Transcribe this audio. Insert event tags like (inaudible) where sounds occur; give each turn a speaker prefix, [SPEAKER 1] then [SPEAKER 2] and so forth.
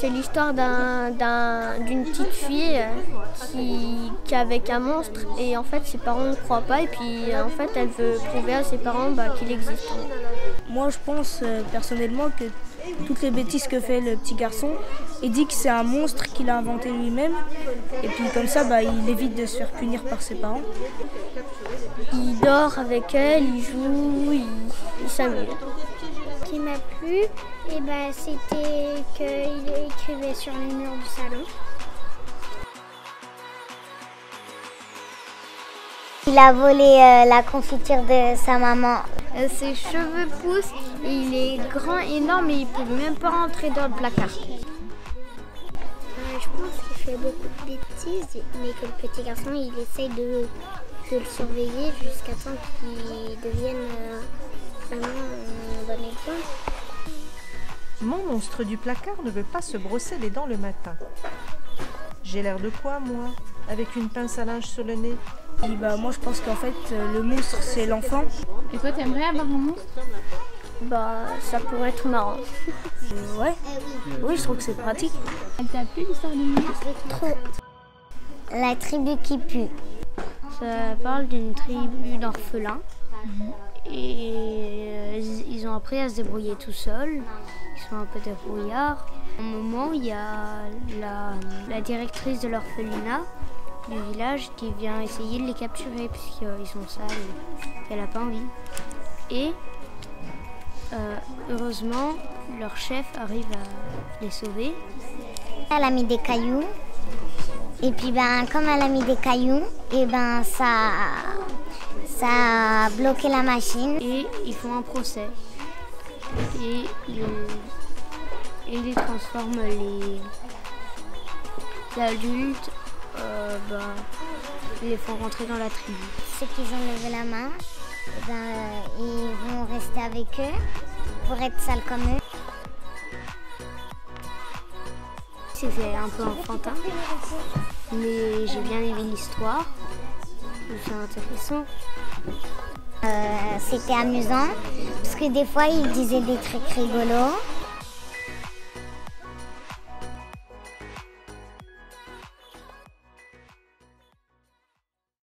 [SPEAKER 1] c'est l'histoire d'un- d'un- d'une petite fille euh, qui, qui est avec un monstre et en fait ses parents ne croient pas et puis euh, en fait elle veut prouver à ses parents bah, qu'il existe.
[SPEAKER 2] Moi, je pense euh, personnellement que toutes les bêtises que fait le petit garçon, il dit que c'est un monstre qu'il a inventé lui-même. Et puis comme ça, bah, il évite de se faire punir par ses parents.
[SPEAKER 1] Il dort avec elle, il joue, il, il s'amuse.
[SPEAKER 3] Ce qui m'a plu, et ben, c'était qu'il écrivait sur les murs du salon.
[SPEAKER 4] Il a volé euh, la confiture de sa maman.
[SPEAKER 3] Euh, ses cheveux poussent, et il est grand, énorme, et il peut même pas rentrer dans le placard. Euh, je pense qu'il fait beaucoup de bêtises, mais que le petit garçon, il essaye de, de le surveiller jusqu'à temps qu'il devienne
[SPEAKER 5] Mon monstre du placard ne veut pas se brosser les dents le matin. J'ai l'air de quoi, moi Avec une pince à linge sur le nez?
[SPEAKER 2] Et bah, moi, je pense qu'en fait, euh, le monstre, c'est l'enfant.
[SPEAKER 6] Et toi, t'aimerais avoir un monstre?
[SPEAKER 1] Bah, ça pourrait être marrant. (laughs)
[SPEAKER 2] Euh, ouais. Oui, je trouve que c'est pratique.
[SPEAKER 6] Elle t'a plu l'histoire du monstre
[SPEAKER 4] Trop. La tribu qui pue.
[SPEAKER 1] Ça parle d'une tribu d'orphelins et euh, ils ils ont appris à se débrouiller tout seuls. Sont un peu débrouillards. À un moment, il y a la, la directrice de l'orphelinat du village qui vient essayer de les capturer puisqu'ils sont sales et qu'elle n'a pas envie. Et euh, heureusement, leur chef arrive à les sauver.
[SPEAKER 4] Elle a mis des cailloux. Et puis ben comme elle a mis des cailloux, et ben ça ça a bloqué la machine.
[SPEAKER 1] et ils font un procès. Et ils, et ils transforment les adultes, euh, bah, ils les font rentrer dans la tribu.
[SPEAKER 4] Ceux qui ont levé la main, ben, ils vont rester avec eux pour être sales comme eux.
[SPEAKER 1] C'était un peu enfantin, mais j'ai bien aimé l'histoire.
[SPEAKER 4] Euh, C'était amusant parce que des fois ils disaient des trucs rigolos.